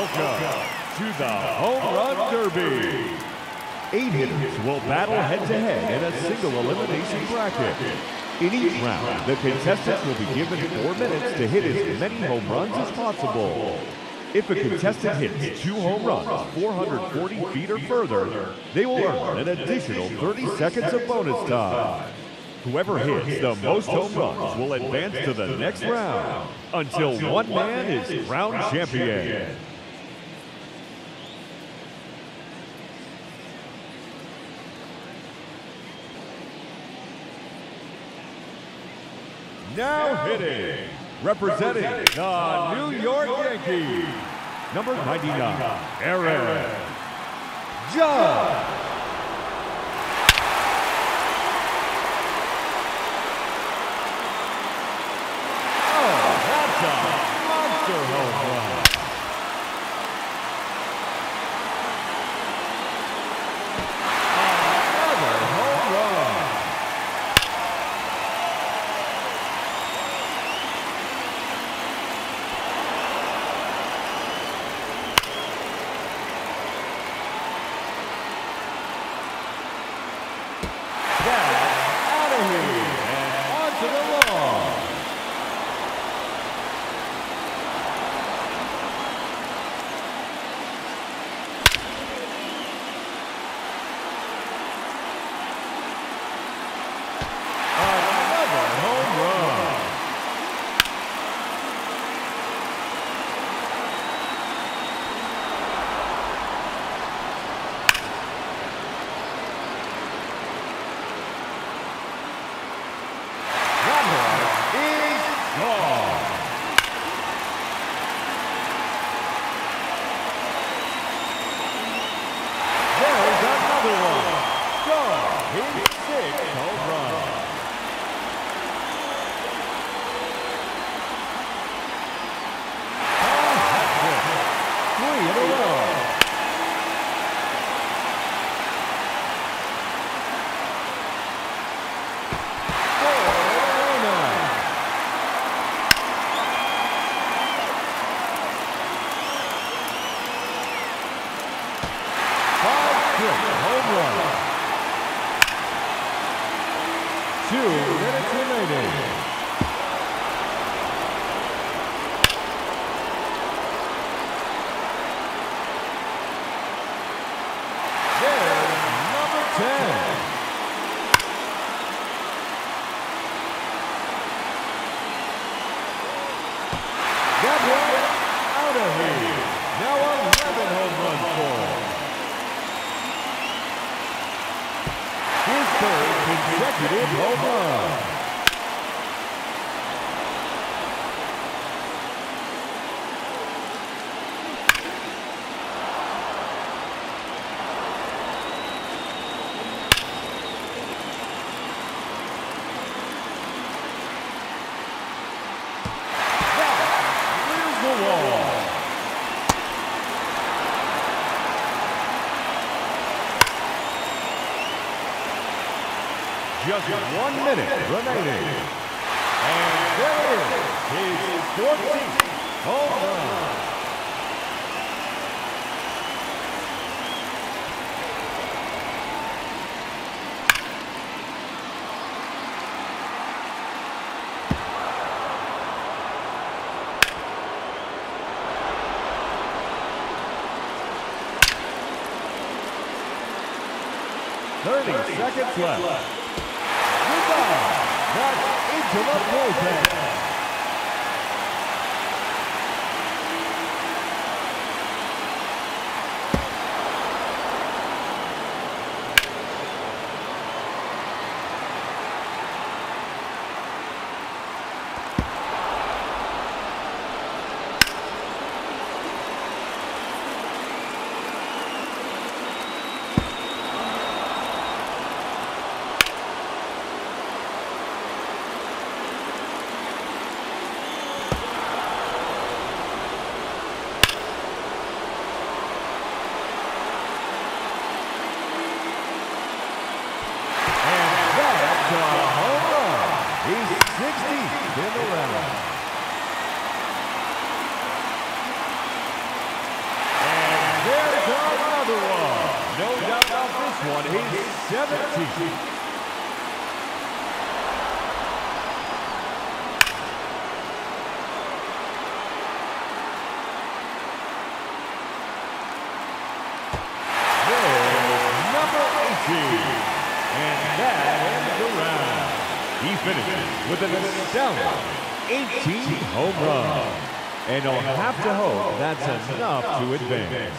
Welcome to the Home Run Derby. Eight hitters will battle head-to-head in a single elimination bracket. In each round, the contestants will be given four minutes to hit as many home runs as possible. If a contestant hits two home runs 440 feet or further, they will earn an additional 30 seconds of bonus time. Whoever hits the most home runs will advance to the next round until one man is crowned champion. Now hitting, representing the New York Yankees, number 99, Aaron Judge. Just one minute remaining. And there it is, his 14th home run. Thirty seconds left. Goodbye. That's into the bullpen. digs deep in the round. And there's another one. No doubt about this one. He's 17. With an astounding 18 home run. And he'll have to hope that's enough to advance.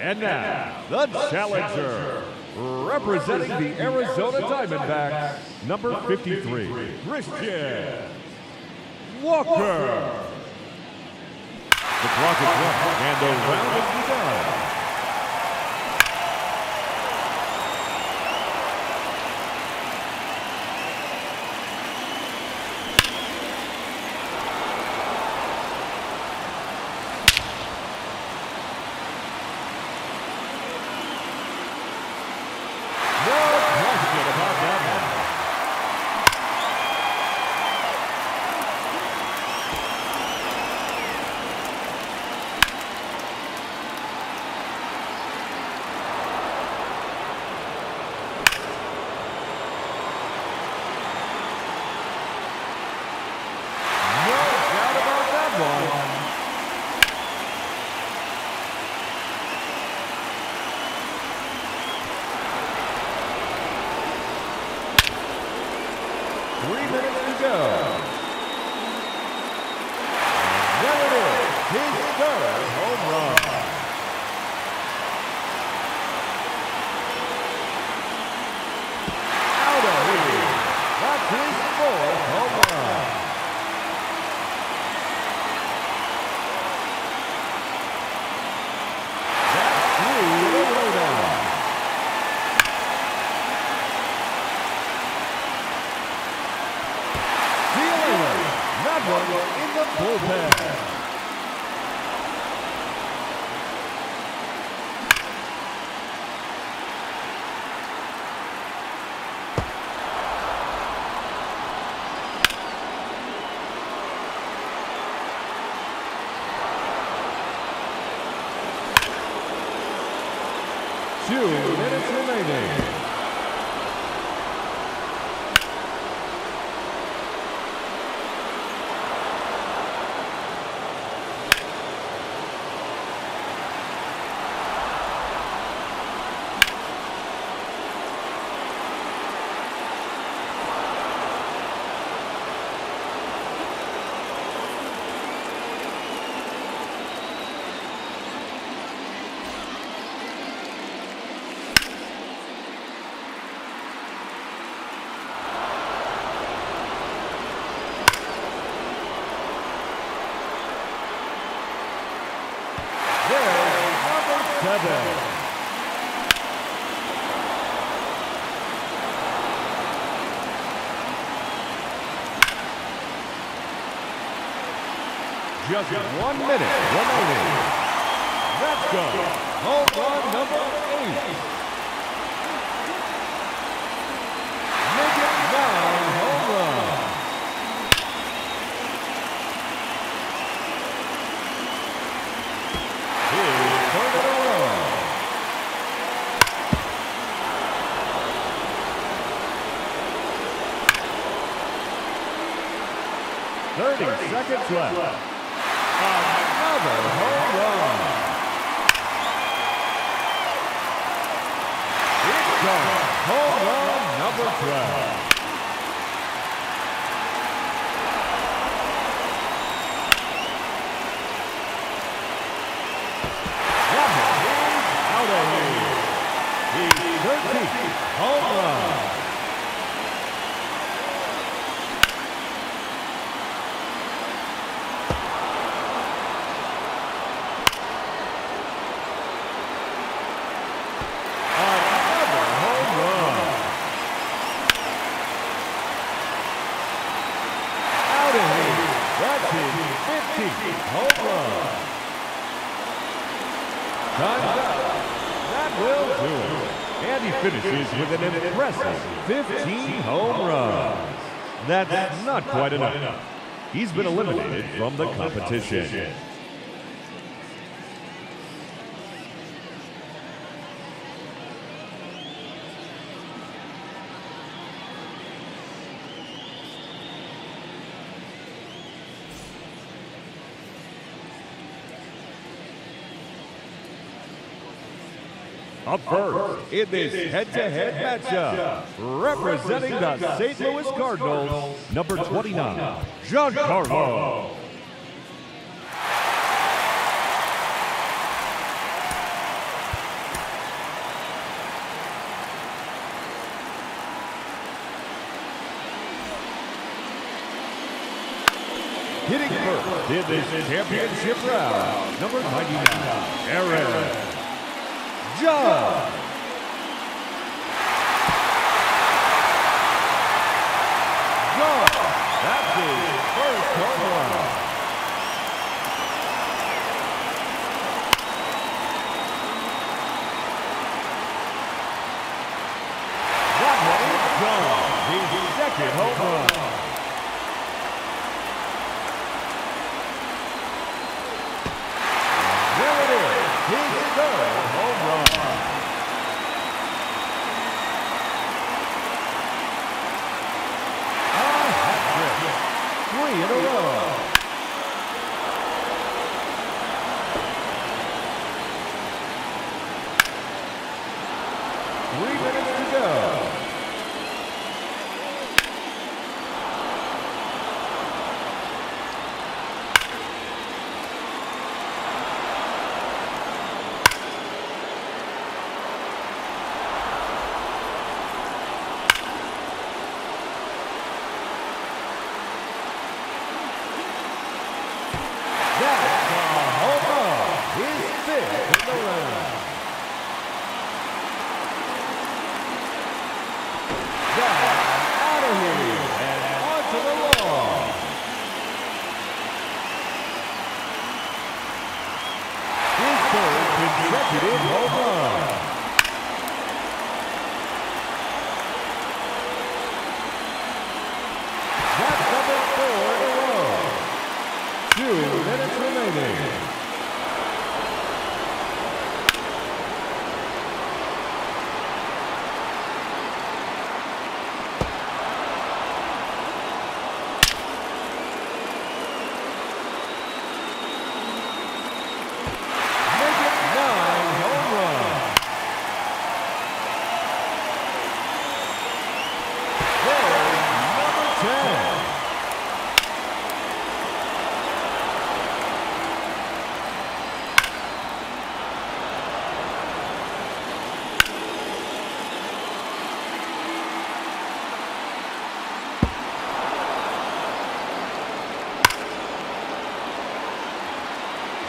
And now, the challenger, representing the Arizona Diamondbacks, number 53, Christian Walker. The clock is running, and the round is. Number. Just one minute remaining. Let's go. Home run number eight. Make it nine home runs. Here's third in a row. Thirty seconds left. Another home run. It's. Home run number 12. That one is out of here. His 13th home run. That's, That's not, not quite enough. He's been eliminated from the competition. competition. Up first, in this head-to-head matchup, representing the St. Louis Cardinals, number 29, Giancarlo. Hitting first in this championship round, number 99, Aaron Judge. Judge, that's his first home run. That one is gone. His second home run. There it is, his third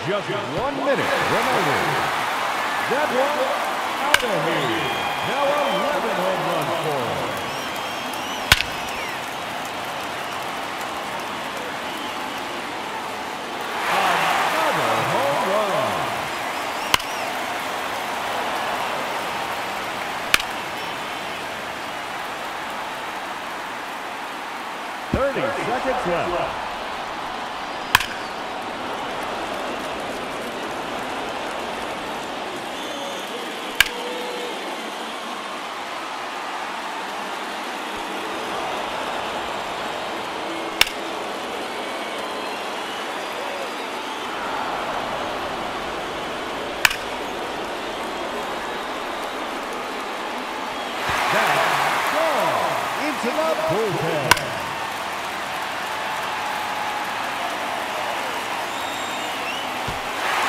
Just one minute remaining. That one out of here. Now 11 home runs for him. Another home run. Thirty seconds left. That's gone into the bullpen.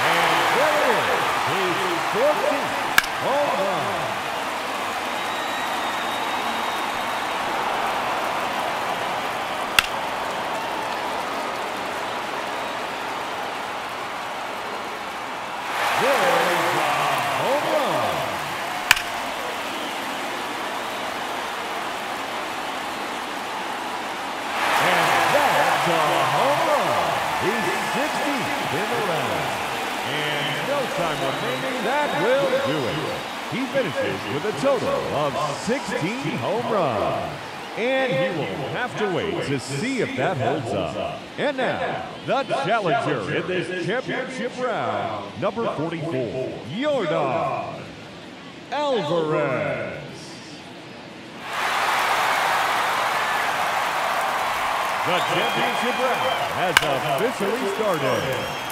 And there it is, his 14th home run. There's a home run. And that's a home run. He's 60th in the round. And no time remaining, that will do it. He finishes with a total of 16 home runs. And he will have to wait to see if that holds up. And now, the challenger in this championship round, number 44, Yordan Alvarez. The championship round has officially started.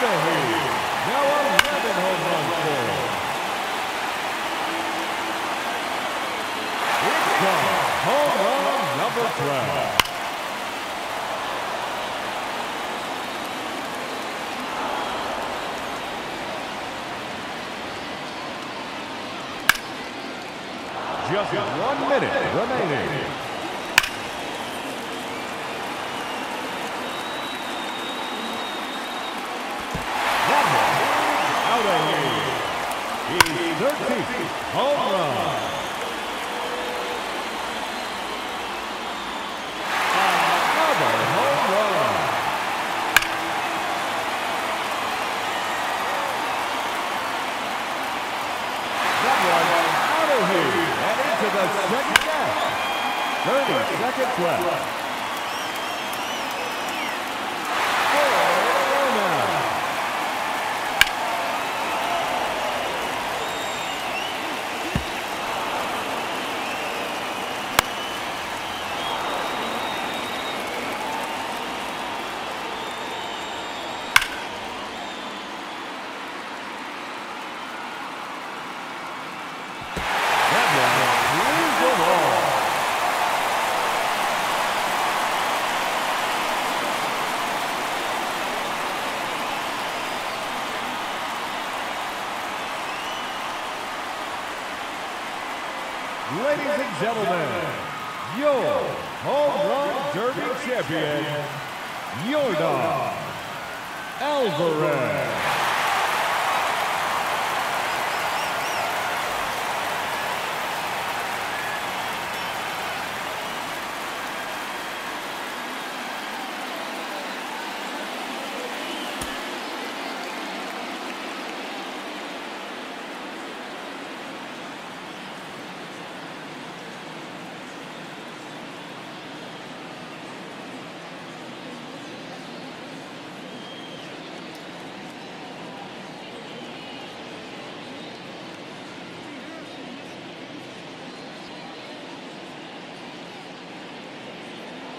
here. Now 11 home for him. It's gone. Home run number 12. Just one minute remaining. Out of here. He's 13th home run. Another home run. That one out of here and into the second half. 30 seconds left.